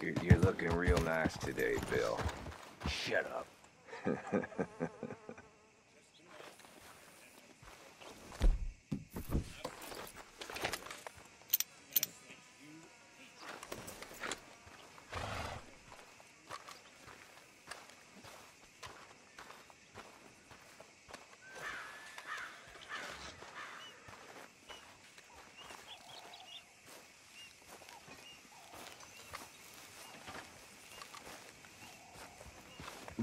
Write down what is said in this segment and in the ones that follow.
You're, you're looking real nice today, Bill. Shut up.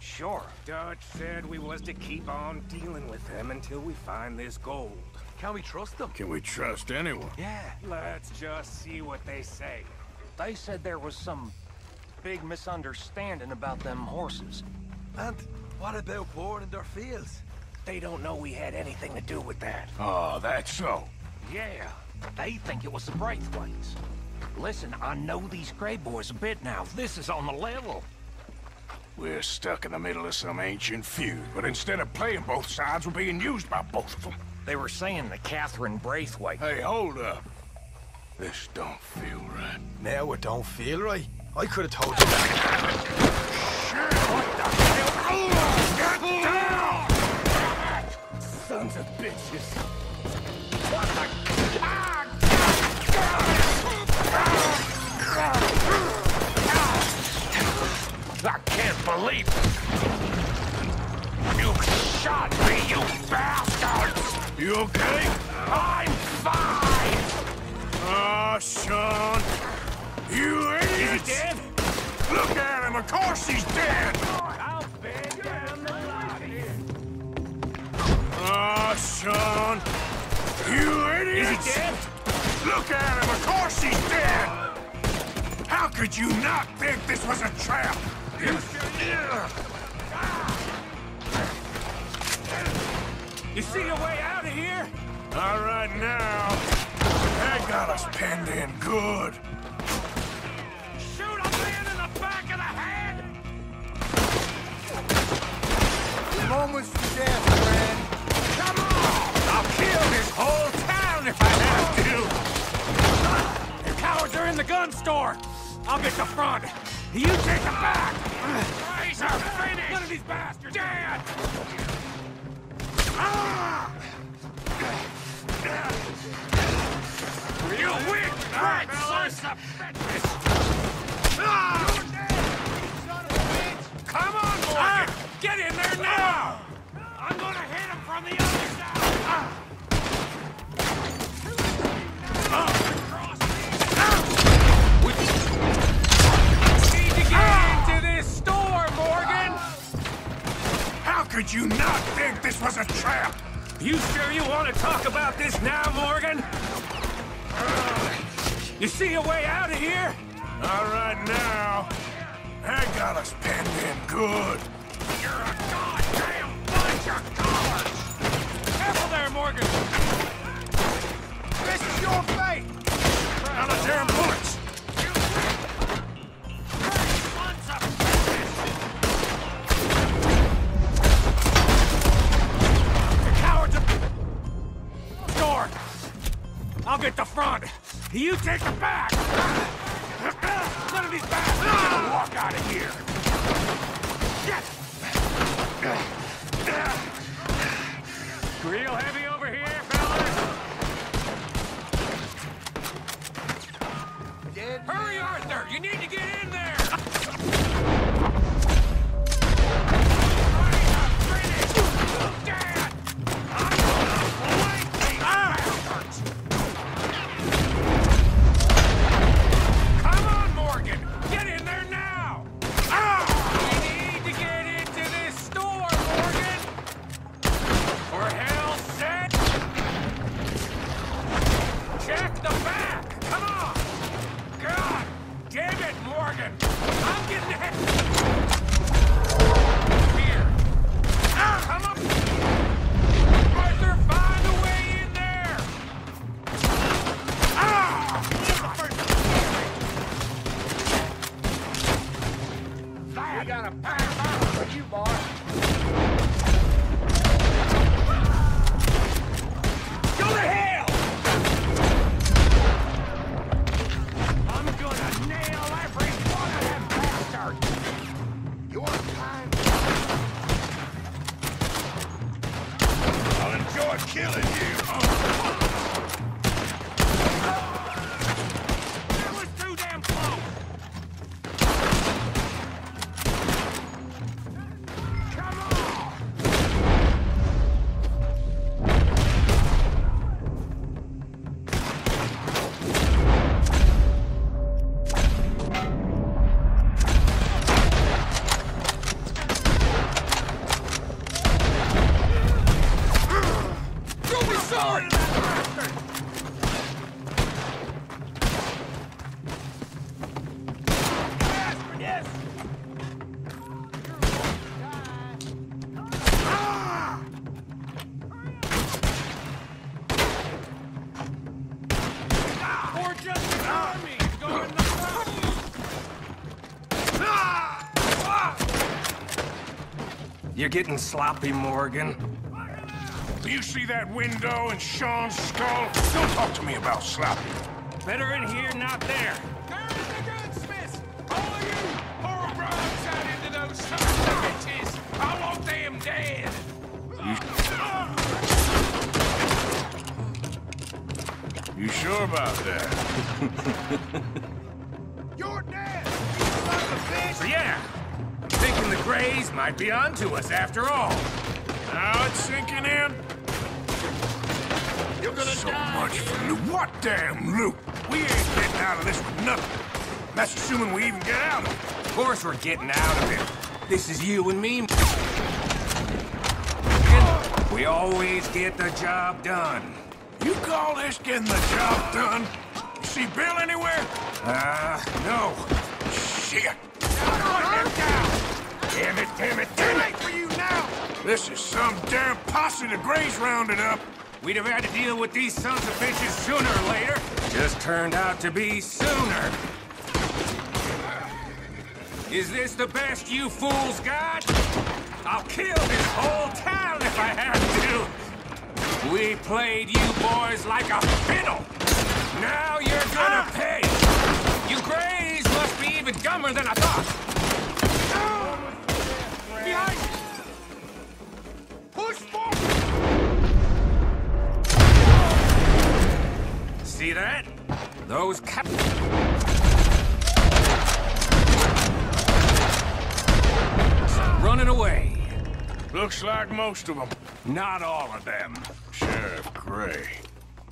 Sure. Dutch said we was to keep on dealing with them until we find this gold. Can we trust them? Can we trust anyone? Yeah. Let's just see what they say. They said there was some big misunderstanding about them horses. And what about boring in their fields? They don't know we had anything to do with that. Oh, that's so. Yeah, they think it was the Braithwaites. Listen, I know these Gray boys a bit now. This is on the level. We're stuck in the middle of some ancient feud, but instead of playing both sides, we're being used by both of them. They were saying that Catherine Braithwaite... Hey, hold up. This don't feel right. Now it don't feel right. I could have told you that. Sons he's dead! I'll beg down the lobby. Oh, ah, Sean. You idiot! Is he dead? Look at him! Of course he's dead! How could you not think this was a trap? You... You see a way out of here? All right now. That got us penned in good. Come on, Morgan. Get in there now. I'm gonna hit him from the other side! Need to get into this store, Morgan. How could you not think this was a trap? You sure you want to talk about this now, Morgan? You see a way out of here? All right now. I got us pinned in good. You're a goddamn bunch of cowards! Careful there, Morgan. This is your fate. Now the damn bullets! I'll get the front. You take the back. None of these bastards gonna walk out of here. Real heavy over here, fellas. Hurry, Arthur! You need to get in Morgan! I'm getting hit! Here! Ah, I'm up! You're getting sloppy, Morgan. Do you see that window in Sean's skull? Don't talk to me about sloppy. Better in here, not there. There's the gunsmiths! All of you! Pour broadside into those sons of bitches! I want them dead! You sure about that? Grays might be onto us after all. Now it's sinking in. You're gonna So die! much for loot. What damn loot? We ain't getting out of this with nothing. That's assuming we even get out of it. Of course we're getting out of it. This is you and me. We always get the job done. You call this getting the job done? You see Bill anywhere? Uh, no. Shit. Damn it, damn it, damn it! for you now. This is some damn posse the Grays rounded up. We'd have had to deal with these sons of bitches sooner or later. Just turned out to be sooner. Is this the best you fools got? I'll kill this whole town if I have to. We played you boys like a fiddle. Now you're gonna ah! pay. You Grays must be even dumber than I thought. Behind! Push forward! See that? Those cap- Running away. Looks like most of them. Not all of them. Sheriff Gray.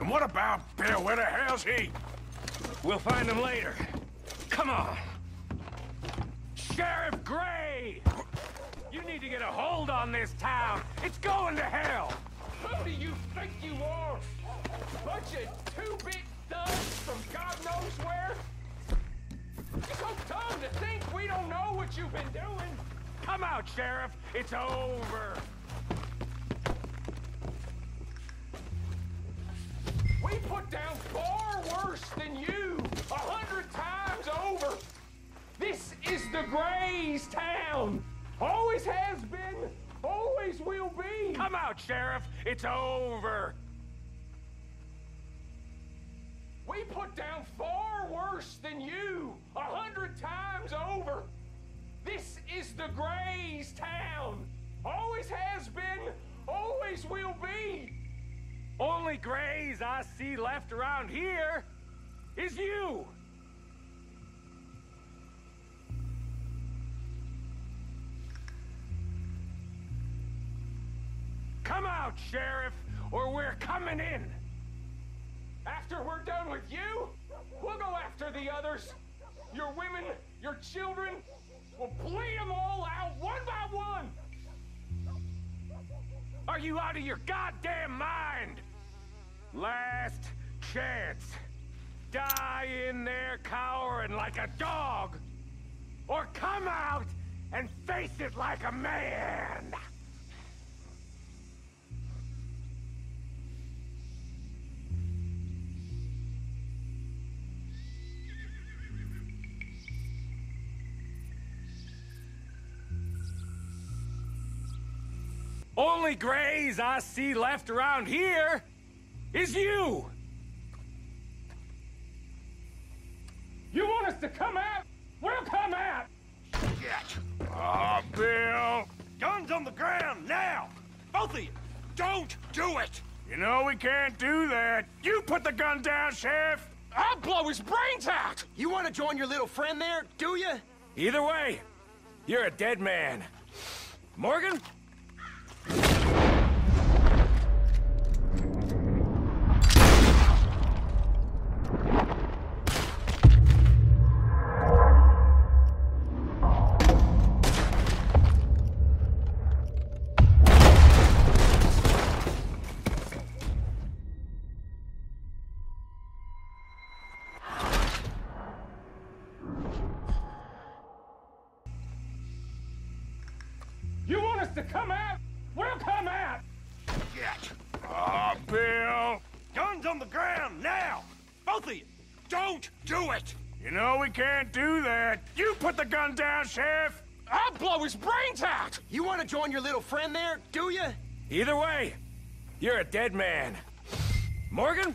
And what about Bill? Where the hell's he? We'll find him later. Come on. Sheriff Gray! Need to get a hold on this town. It's going to hell. Who do you think you are? Bunch of two-bit thugs from God knows where? You're so dumb to think we don't know what you've been doing! Come out, Sheriff. It's over. We put down far worse than you! A hundred times over! This is the Grays town! Always has been, always will be! Come out, Sheriff. It's over. We put down far worse than you! A hundred times over! This is the Grays town! Always has been, always will be! Only Grays I see left around here is you. Out, Sheriff, or we're coming in. After we're done with you, we'll go after the others. Your women, your children, we'll bleed them all out one by one! Are you out of your goddamn mind? Last chance. Die in there cowering like a dog. Or come out and face it like a man. Only grays I see left around here is you! You want us to come out? We'll come out! Ah, Bill! Guns on the ground, now! Both of you! Don't do it! You know we can't do that. You put the gun down, Sheriff! I'll blow his brains out! You want to join your little friend there, do you? Either way, you're a dead man. Morgan? Us to come out? We'll come out! Get! Ah, Bill! Guns on the ground, now! Both of you! Don't do it! You know we can't do that. You put the gun down, Sheriff! I'll blow his brains out! You want to join your little friend there, do you? Either way, you're a dead man. Morgan?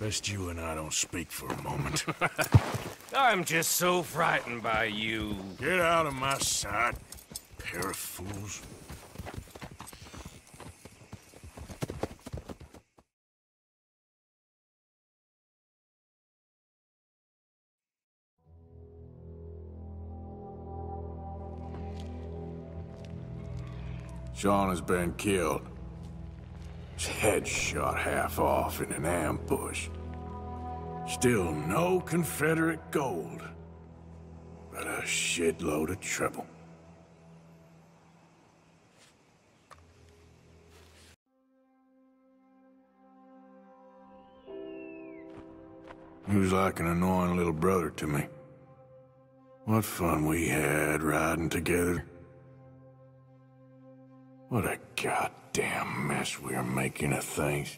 best you and I don't speak for a moment. I'm just so frightened by you. Get out of my sight, pair of fools. Sean has been killed. His head shot half off in an ambush. Still no Confederate gold, but a shitload of trouble. He was like an annoying little brother to me. What fun we had riding together. What a goddamn mess we are making of things.